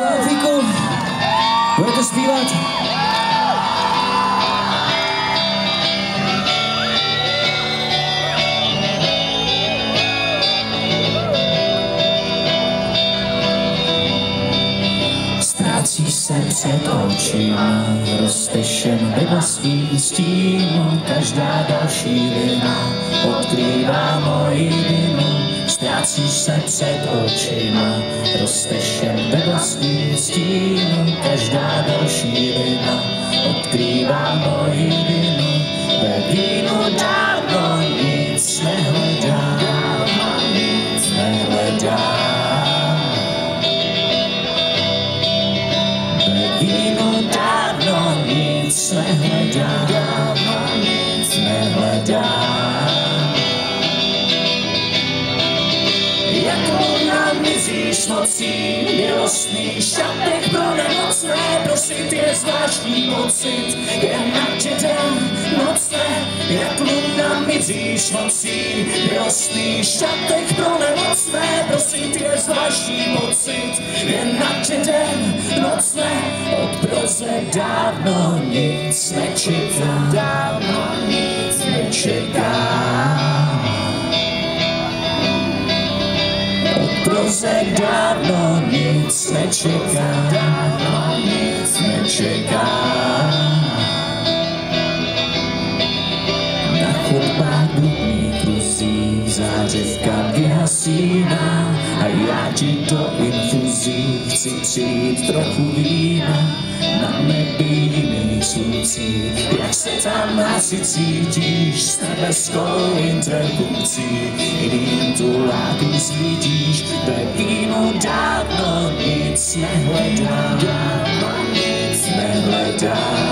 Alfíku? Budete zpívat? Ztrácíš se před očima, rosteš jen ve vlastní stínu, každá další vina odkrývá moji vinu. Ztrácíš se před očima, rosteš jen ve vlastní stínu, každá další vina odkrývá moji vinu. Ve vínu dávno nic nehledám, nic nehledám. Ve vínu dávno nic nehledám, mizíš nocí, milostný šatek pro nemocné, prosit je zvláštní pocit, jen na tě den nocné, jak luna mizíš nocí, milostný šatek pro nemocné, prosit je zvláštní pocit, jen na tě den nocné, od proze dávno nic nečekám, dávno nic nečekám. Proze dávno nic nečekám, dávno nic nečekám. Chodbách bludných kruzích zářivka vyhasíná a já ti do infuzí chci přijít trochu vína na nebijných sluncích. Jak se tam asi cítíš s nebeskou interpunkcí, jiným tu láku svítíš, ve vínu dávno nic nehledám, dávno nic nehledám.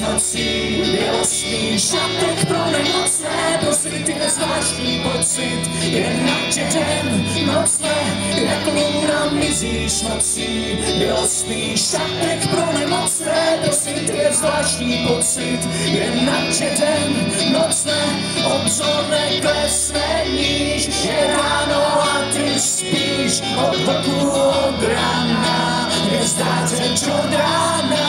Nocí, milostný šatek pro nemocné, prosit je zvláštní pocit, jen na den nocné, jak luna mizíš nocí, milostný šatek pro nemocné, prosit je zvláštní pocit, jen na tě den nocné, obzor neklesne níž, je ráno a ty spíš, od boku od rána, hvězdáře Jordána, obzor